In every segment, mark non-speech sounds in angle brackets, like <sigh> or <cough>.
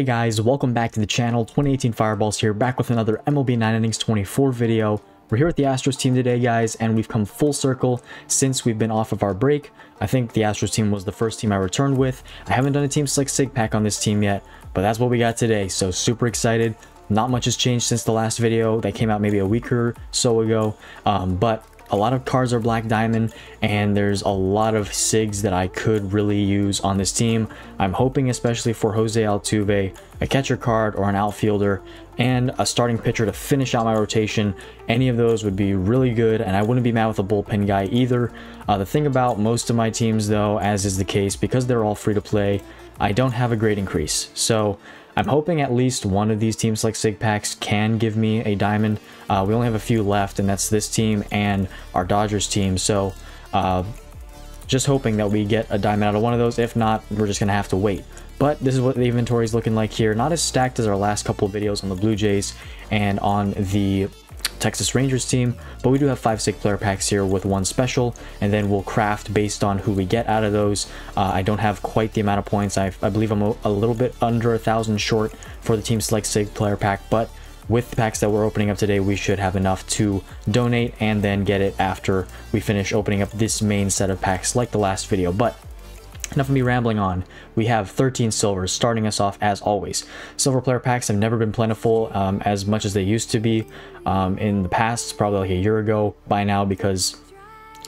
Hey guys, welcome back to the channel. 2018 Fireballs here, back with another MLB 9 Innings 24 video. We're here with the Astros team today, guys, and we've come full circle since we've been off of our break. I think the Astros team was the first team I returned with. I haven't done a Team Select Sig pack on this team yet, but that's what we got today, so super excited. Not much has changed since the last video that came out maybe a week or so ago, um, but a lot of cards are black diamond and there's a lot of sigs that I could really use on this team. I'm hoping especially for Jose Altuve, a catcher card or an outfielder and a starting pitcher to finish out my rotation. Any of those would be really good and I wouldn't be mad with a bullpen guy either. Uh, the thing about most of my teams though, as is the case, because they're all free to play, I don't have a grade increase. So I'm hoping at least one of these teams like Sig packs can give me a diamond. Uh, we only have a few left, and that's this team and our Dodgers team. So uh, just hoping that we get a diamond out of one of those. If not, we're just going to have to wait. But this is what the inventory is looking like here. Not as stacked as our last couple videos on the Blue Jays and on the Texas Rangers team, but we do have five sig player packs here with one special, and then we'll craft based on who we get out of those. Uh, I don't have quite the amount of points. I, I believe I'm a, a, little bit under a thousand short for the team select sig player pack, but with the packs that we're opening up today, we should have enough to donate and then get it after we finish opening up this main set of packs like the last video. But Enough of me rambling on. We have 13 silvers starting us off as always. Silver player packs have never been plentiful um, as much as they used to be um, in the past, probably like a year ago by now because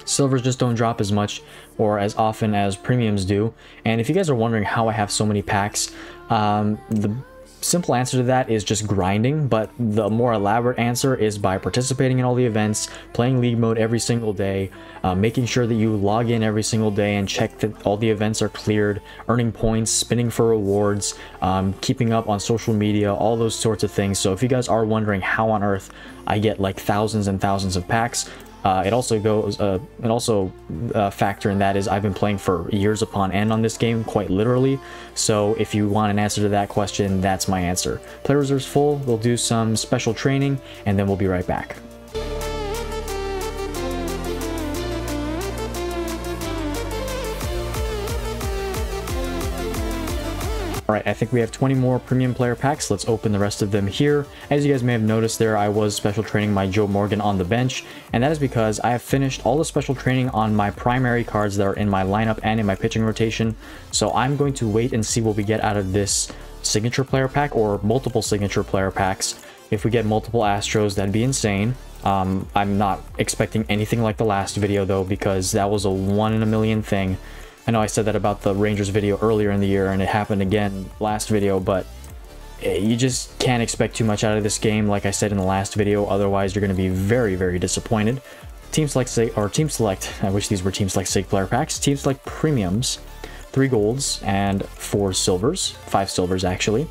silvers just don't drop as much or as often as premiums do. And if you guys are wondering how I have so many packs, um, the simple answer to that is just grinding, but the more elaborate answer is by participating in all the events, playing league mode every single day, uh, making sure that you log in every single day and check that all the events are cleared, earning points, spinning for rewards, um, keeping up on social media, all those sorts of things. So if you guys are wondering how on earth I get like thousands and thousands of packs, uh, it also goes, uh, and also a uh, factor in that is I've been playing for years upon end on this game, quite literally. So if you want an answer to that question, that's my answer. Play reserves full, we'll do some special training, and then we'll be right back. Alright, I think we have 20 more premium player packs. Let's open the rest of them here. As you guys may have noticed there, I was special training my Joe Morgan on the bench, and that is because I have finished all the special training on my primary cards that are in my lineup and in my pitching rotation. So I'm going to wait and see what we get out of this signature player pack or multiple signature player packs. If we get multiple Astros, that'd be insane. Um, I'm not expecting anything like the last video though, because that was a one in a million thing. I know I said that about the Rangers video earlier in the year, and it happened again last video, but eh, you just can't expect too much out of this game, like I said in the last video, otherwise you're going to be very, very disappointed. Team Select, Sig or Team Select, I wish these were Team Select Sig player packs, Team Select Premiums, 3 golds and 4 silvers, 5 silvers actually.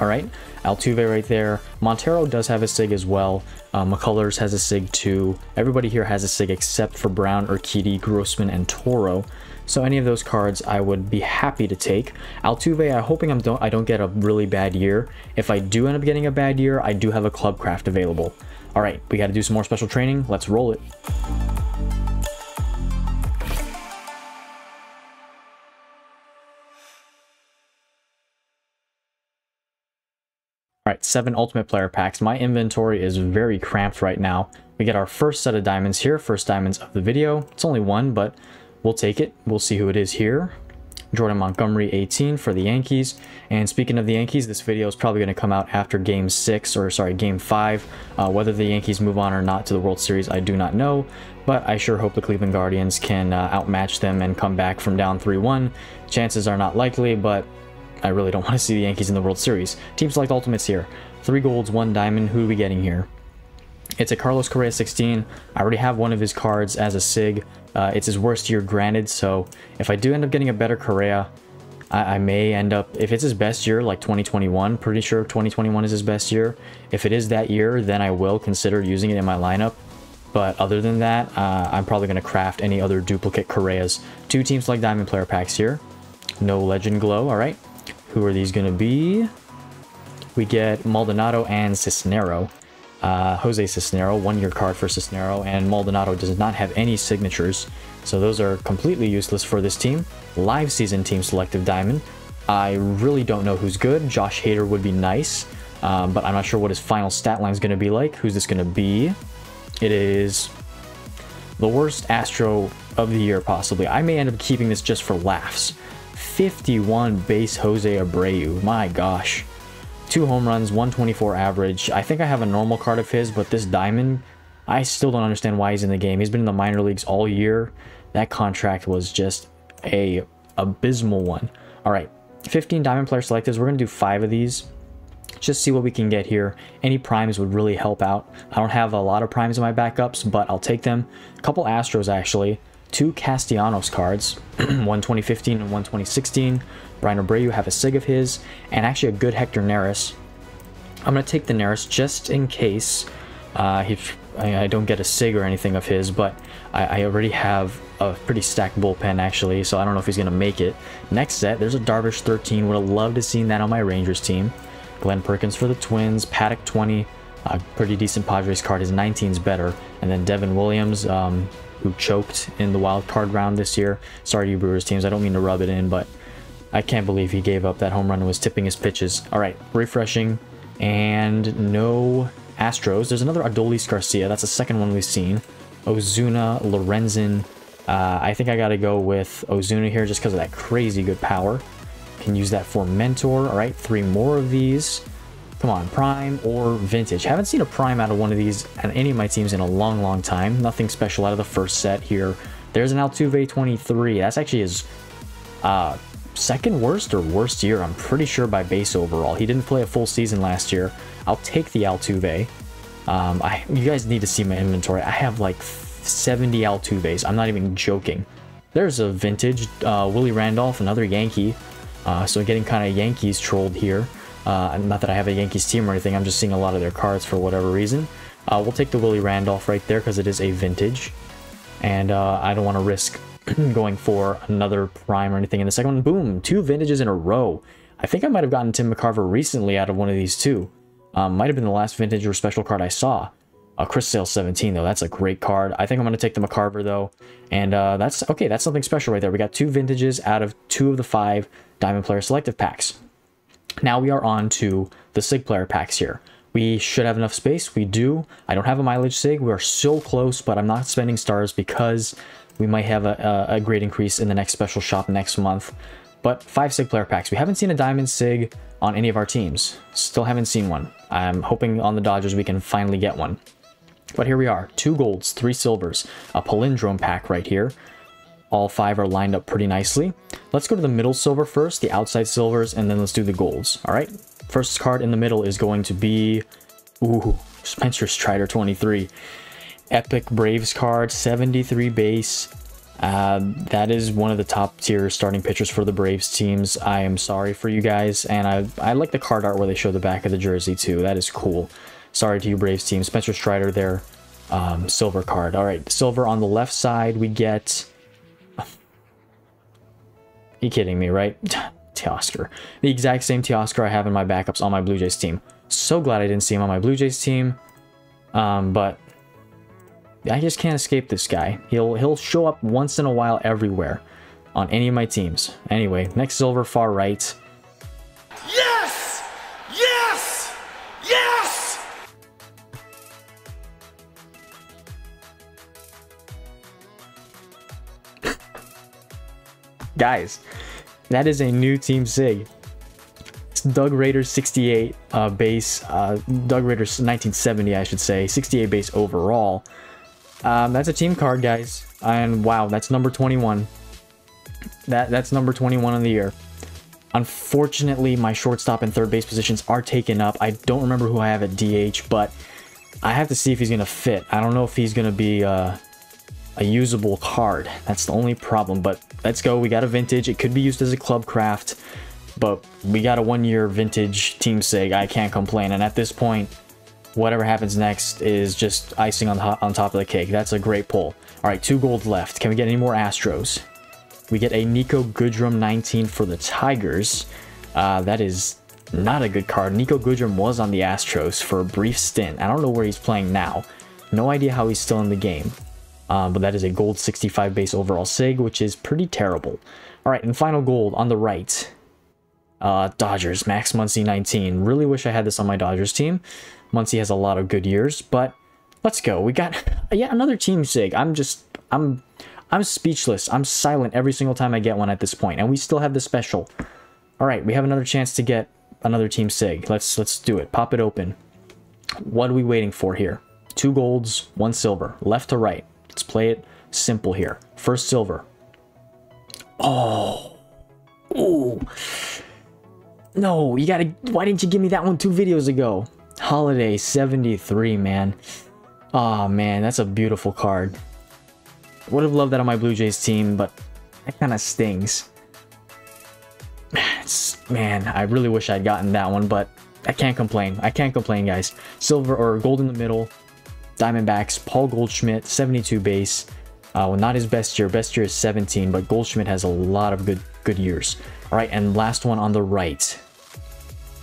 Alright, Altuve right there. Montero does have a SIG as well. Uh, McCullers has a SIG too. Everybody here has a SIG except for Brown, Urquidy, Grossman, and Toro. So any of those cards I would be happy to take. Altuve, I'm hoping I'm don't, I don't get a really bad year. If I do end up getting a bad year, I do have a club craft available. All right, we got to do some more special training. Let's roll it. All right, seven Ultimate Player Packs. My inventory is very cramped right now. We get our first set of diamonds here, first diamonds of the video. It's only one, but We'll take it. We'll see who it is here. Jordan Montgomery 18 for the Yankees. And speaking of the Yankees, this video is probably going to come out after game 6, or sorry, game 5. Uh, whether the Yankees move on or not to the World Series, I do not know. But I sure hope the Cleveland Guardians can uh, outmatch them and come back from down 3-1. Chances are not likely, but I really don't <laughs> want to see the Yankees in the World Series. Team Select Ultimates here. Three golds, one diamond. Who are we getting here? It's a Carlos Correa 16. I already have one of his cards as a SIG. Uh, it's his worst year granted, so if I do end up getting a better Correa, I, I, may end up, if it's his best year, like 2021, pretty sure 2021 is his best year. If it is that year, then I will consider using it in my lineup. But other than that, uh, I'm probably going to craft any other duplicate Correas. Two teams like Diamond player packs here. No Legend Glow, alright. Who are these going to be? We get Maldonado and Cisnero uh, Jose Cisnero, one-year card for Cisnero, and Maldonado does not have any signatures, so those are completely useless for this team. Live Season Team Selective Diamond, I really don't know who's good. Josh Hader would be nice, um, but I'm not sure what his final stat line is going to be like. Who's this going to be? It is the worst Astro of the year, possibly. I may end up keeping this just for laughs. 51 base Jose Abreu. My gosh. Two home runs, 124 average. I think I have a normal card of his, but this diamond, I still don't understand why he's in the game. He's been in the minor leagues all year. That contract was just a abysmal one. All right, 15 diamond player selectors. We're to do five of these. Just see what we can get here. Any primes would really help out. I don't have a lot of primes in my backups, but I'll take them. A couple Astros, actually. Two Castellanos cards, <clears throat> one 2015 and one 2016. Bryan Abreu have a SIG of his, and actually a good Hector Neris. I'm going to take the Neris just in case uh, he, I don't get a SIG or anything of his, but I, I, already have a pretty stacked bullpen actually, so I don't know if he's going to make it. Next set, there's a Darvish 13. Would have loved to seen that on my Rangers team. Glenn Perkins for the Twins, Paddack 20, a pretty decent Padres card. His 19's better. And then Devin Williams, um, who choked in the wild card round this year. Sorry to you Brewers teams, I don't mean to rub it in, but I can't believe he gave up that home run and was tipping his pitches. All right, refreshing. And no Astros. There's another Adolis Garcia. That's the second one we've seen. Ozuna, Lorenzen. Uh, I think I got to go with Ozuna here just because of that crazy good power. Can use that for Mentor. All right, three more of these. Come on, Prime or Vintage. Haven't seen a Prime out of one of these at any of my teams in a long, long time. Nothing special out of the first set here. There's an Altuve 23. That's actually his uh, second worst or worst year, I'm pretty sure, by base overall. He didn't play a full season last year. I'll take the Altuve. Um, I, you guys need to see my inventory. I have like 70 Altuves. I'm not even joking. There's a vintage uh, Willie Randolph, another Yankee. Uh, so getting kind of Yankees trolled here. Uh, not that I have a Yankees team or anything. I'm just seeing a lot of their cards for whatever reason. Uh, we'll take the Willie Randolph right there because it is a vintage. And uh, I don't want to risk <clears throat> going for another prime or anything in the second one. Boom, two vintages in a row. I think I might have gotten Tim McCarver recently out of one of these two. Um, might have been the last vintage or special card I saw. Uh, Chris Sale 17 though, that's a great card. I think I'm going to take the McCarver though. And uh, that's, okay, that's something special right there. We got two vintages out of two of the five Diamond Player Selective packs. Now we are on to the SIG player packs here. We should have enough space. We do. I don't have a mileage SIG. We're so close, but I'm not spending stars because we might have a, a, great increase in the next special shop next month. But five SIG player packs. We haven't seen a diamond SIG on any of our teams. Still haven't seen one. I'm hoping on the Dodgers we can finally get one. But here we are. Two golds, three silvers, a palindrome pack right here. All five are lined up pretty nicely. Let's go to the middle silver first, the outside silvers, and then let's do the golds. All right. First card in the middle is going to be, ooh, Spencer Strider 23. Epic Braves card, 73 base. Uh, that is one of the top tier starting pitchers for the Braves teams. I am sorry for you guys, and I, I like the card art where they show the back of the jersey too. That is cool. Sorry to you Braves team. Spencer Strider there, um, silver card. All right, silver on the left side, we get... <laughs> you kidding me, right? <laughs> Teoscar. The exact same Teoscar I have in my backups on my Blue Jays team. So glad I didn't see him on my Blue Jays team. Um, but I just can't escape this guy. He'll he'll show up once in a while everywhere on any of my teams. Anyway, next silver far right. Yes! Yes! Yes! <laughs> Guys, that is a new Team Sig. It's Doug Rader 68 uh, base, uh, Doug Rader 1970, I should say, 68 base overall. Um, that's a team card, guys. And wow, that's number 21. That That's number 21 on the year. Unfortunately, my shortstop and third base positions are taken up. I don't remember who I have at DH, but I have to see if he's going to fit. I don't know if he's going to be uh, a usable card. That's the only problem, but let's go. We got a vintage. It could be used as a club craft, but we got a one-year vintage team sig. I can't complain, and at this point, whatever happens next is just icing on, on top of the cake. That's a great pull. All right, two gold left. Can we get any more Astros? We get a Niko Goodrum 19 for the Tigers. Uh, that is not a good card. Niko Goodrum was on the Astros for a brief stint. I don't know where he's playing now. No idea how he's still in the game. Uh, but that is a gold 65 base overall SIG, which is pretty terrible. All right, and final gold on the right. Uh, Dodgers, Max Muncy 19. Really wish I had this on my Dodgers team. Muncy has a lot of good years, but let's go. We got <laughs> yet another team sig. I'm just, I'm, I'm speechless. I'm silent every single time I get one at this point, and we still have the special. All right, we have another chance to get another team sig. Let's let's do it. Pop it open. What are we waiting for here? Two golds, one silver, left to right. Let's play it simple here. First silver. Oh. Ooh. No, you gotta... Why didn't you give me that one two videos ago? Halladay 73, man. Oh, man, that's a beautiful card. Would have loved that on my Blue Jays team, but that kind of stings. <sighs> man, I really wish I'd gotten that one, but I can't complain. I can't complain, guys. Silver or gold in the middle. Diamondbacks, Paul Goldschmidt, 72 base. Uh, well, not his best year. Best year is 17, but Goldschmidt has a lot of good good years. All right, and last one on the right.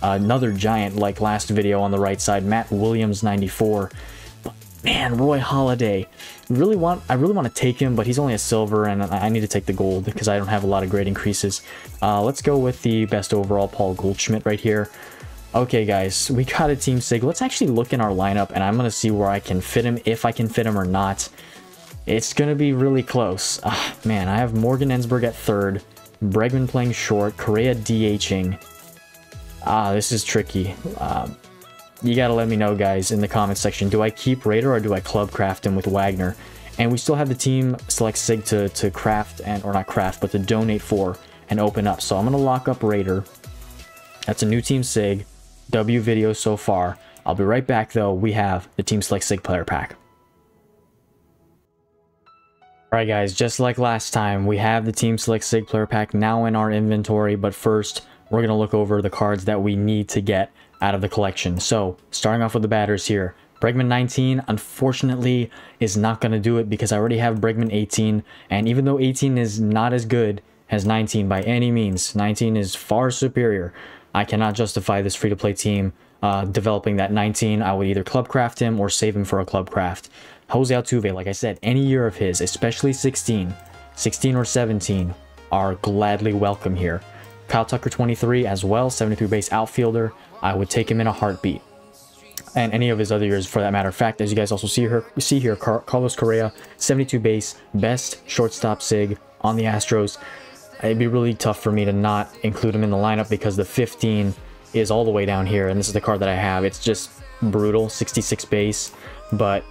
Another giant like last video on the right side, Matt Williams 94. man, Roy Halladay. Really want I really want to take him, but he's only a silver and I need to take the gold because I don't have a lot of grade increases. Uh, let's go with the best overall Paul Goldschmidt right here. Okay, guys, we got a Team Sig. Let's actually look in our lineup, and I'm going to see where I can fit him, if I can fit him or not. It's going to be really close. Ah, man, I have Morgan Ensberg at third, Bregman playing short, Correa DHing. Ah, this is tricky. Um, you got to let me know, guys, in the comment section. Do I keep Rader or do I club craft him with Wagner? And we still have the team select Sig to, to craft, and or not craft, but to donate for and open up. So I'm going to lock up Rader. That's a new team Sig. W video so far. I'll be right back though. We have the Team Select Sig player pack. Alright guys, just like last time, we have the Team Select Sig player pack now in our inventory, but first, we're going to look over the cards that we need to get out of the collection. So, starting off with the batters here. Bregman 19, unfortunately, is not going to do it because I already have Bregman 18, and even though 18 is not as good as 19 by any means, 19 is far superior. I cannot justify this free-to-play team uh, developing that 19. I would either club craft him or save him for a club craft. Jose Altuve, like I said, any year of his, especially 16, 16 or 17, are gladly welcome here. Kyle Tucker 23 as well, 73 base outfielder. I would take him in a heartbeat. And any of his other years for that matter of fact, as you guys also see here, see here Carlos Correa, 72 base, best shortstop SIG on the Astros it'd be really tough for me to not include him in the lineup because the 15 is all the way down here, and this is the card that I have. It's just brutal, 66 base, but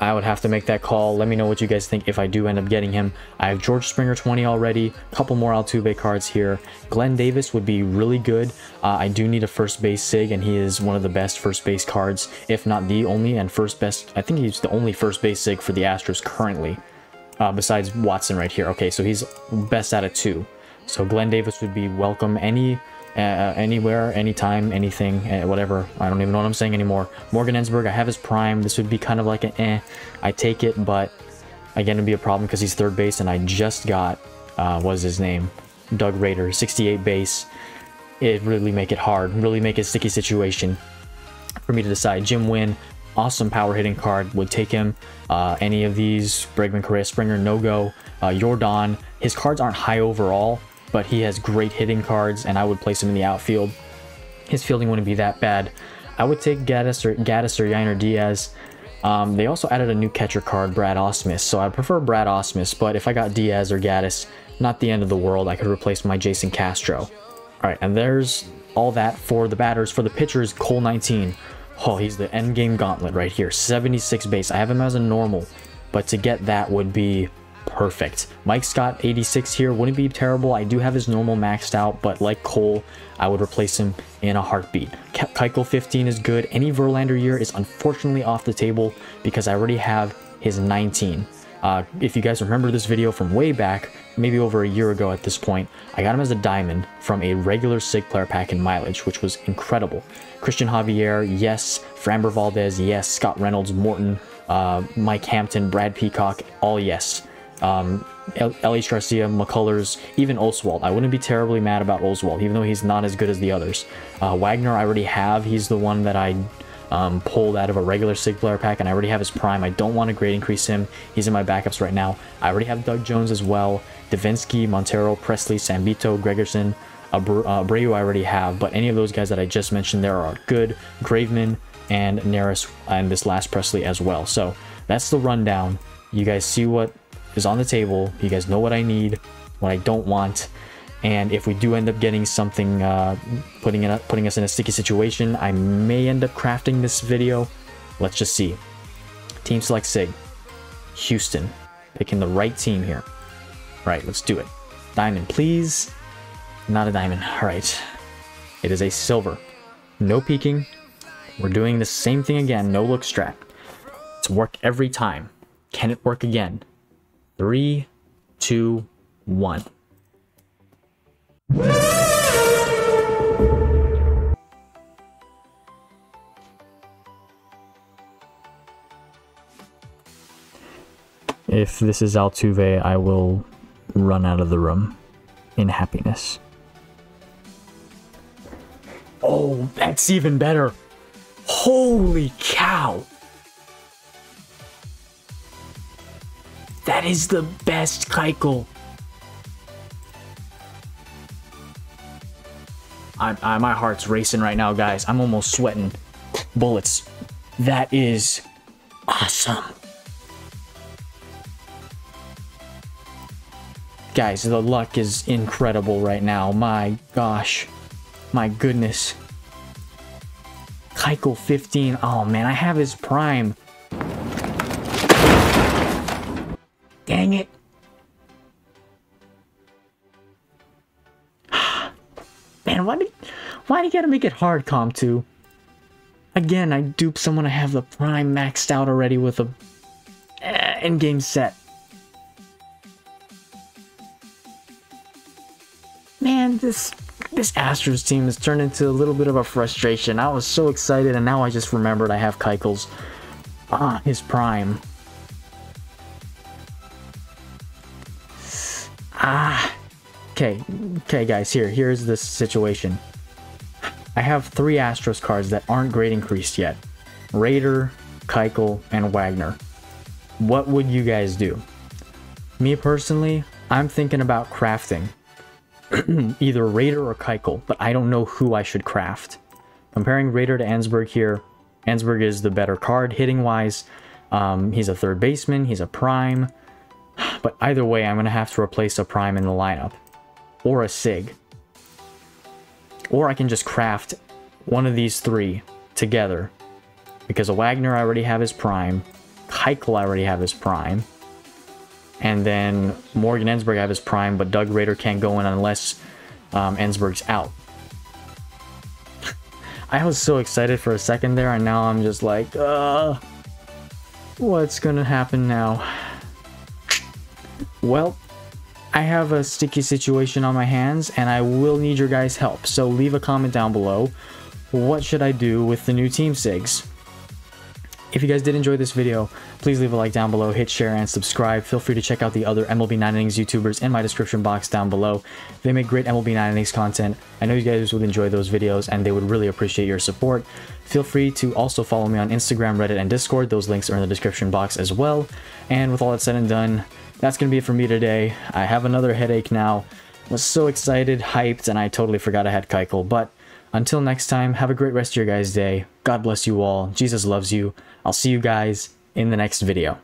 I would have to make that call. Let me know what you guys think if I do end up getting him. I have George Springer 20 already, a couple more Altuve cards here. Glenn Davis would be really good. Uh, I do need a first base SIG, and he is one of the best first base cards, if not the only, and first best, I think he's the only first base SIG for the Astros currently uh, besides Watson right here. Okay, so he's best out of two. So Glenn Davis would be welcome any uh, anywhere, anytime, anything, uh, whatever. I don't even know what I'm saying anymore. Morgan Ensberg, I have his prime. This would be kind of like an eh. I take it, but again, it'd be a problem because he's third base, and I just got, uh, what is his name? Doug Rader, 68 base. It really make it hard, really make it a sticky situation for me to decide. Jim Wynn, awesome power hitting card. Would take him. Uh, any of these, Bregman, Correa, Springer, no-go. Uh, Yordan, his cards aren't high overall, but he has great hitting cards, and I would place him in the outfield. His fielding wouldn't be that bad. I would take Gaddis or, Gattis or Yainer Diaz. Um, they also added a new catcher card, Brad Ausmus, so I prefer Brad Ausmus, but if I got Diaz or Gaddis, not the end of the world. I could replace my Jason Castro. All right, and there's all that for the batters. For the pitchers, Cole 19. Oh, he's the end game gauntlet right here. 76 base. I have him as a normal, but to get that would be perfect. Mike Scott, 86 here, wouldn't be terrible. I do have his normal maxed out, but like Cole, I would replace him in a heartbeat. Keuchel, 15 is good. Any Verlander year is unfortunately off the table because I already have his 19. Uh, if you guys remember this video from way back, maybe over a year ago at this point, I got him as a diamond from a regular SIG player pack in mileage, which was incredible. Christian Javier, yes. Framber Valdez, yes. Scott Reynolds, Morton, uh, Mike Hampton, Brad Peacock, all yes. Um. Garcia, McCullers, even Oswalt. I wouldn't be terribly mad about Oswalt, even though he's not as good as the others. Uh, Wagner, I already have. He's the one that I um, pulled out of a regular SIG player pack, and I already have his prime. I don't want to grade increase him. He's in my backups right now. I already have Doug Jones as well. Devenski, Montero, Pressly, Sambito, Gregerson. Abreu I already have, but any of those guys that I just mentioned there are good. Graveman and Neris and this last Pressly as well. So that's the rundown. You guys see what is on the table. You guys know what I need, what I don't want. And if we do end up getting something, uh, putting it putting us in a sticky situation, I may end up crafting this video. Let's just see. Team select Sig. Houston. Picking the right team here. Right, let's do it. Diamond, please. Not a diamond. All right. It is a silver. No peeking. We're doing the same thing again. No look strat. It's work every time. Can it work again? Three, two, one. If this is Altuve, I will run out of the room in happiness. Oh, that's even better. Holy cow. That is the best Keuchel. I, I, my heart's racing right now, guys. I'm almost sweating bullets. That is awesome. Guys, the luck is incredible right now. My gosh. My goodness. Keuchel 15. Oh man, I have his prime. Why do you gotta make it hard, Comp 2? Again, I dupe someone I have the prime maxed out already with a eh, in-game set. Man, this this Astros team has turned into a little bit of a frustration. I was so excited, and now I just remembered I have Keuchel's ah his prime. Ah, okay, okay, guys. Here, here's the situation. I have three Astros cards that aren't grade increased yet: Rader, Keuchel, and Wagner. What would you guys do? Me personally, I'm thinking about crafting <clears throat> either Rader or Keuchel, but I don't know who I should craft. Comparing Rader to Ensberg here, Ensberg is the better card hitting wise. Um, he's a third baseman, he's a prime. <sighs> But either way, I'm going to have to replace a prime in the lineup. Or a Sig. Or I can just craft one of these three together. Because a Wagner I already have his prime. Keuchel I already have his prime. And then Morgan Ensberg I have his prime, but Doug Rader can't go in unless um, Ensberg's out. <laughs> I was so excited for a second there, and now I'm just like, uh, what's gonna happen now? Well, I have a sticky situation on my hands, and I will need your guys' help. So leave a comment down below. What should I do with the new Team SIGs? If you guys did enjoy this video, please leave a like down below, hit share, and subscribe. Feel free to check out the other MLB 9 Innings YouTubers in my description box down below. They make great MLB 9 Innings content. I know you guys would enjoy those videos, and they would really appreciate your support. Feel free to also follow me on Instagram, Reddit, and Discord. Those links are in the description box as well. And with all that said and done, that's going to be it for me today. I have another headache now. Was so excited, hyped, and I totally forgot I had Keuchel, but until next time, have a great rest of your guys' day. God bless you all. Jesus loves you. I'll see you guys in the next video.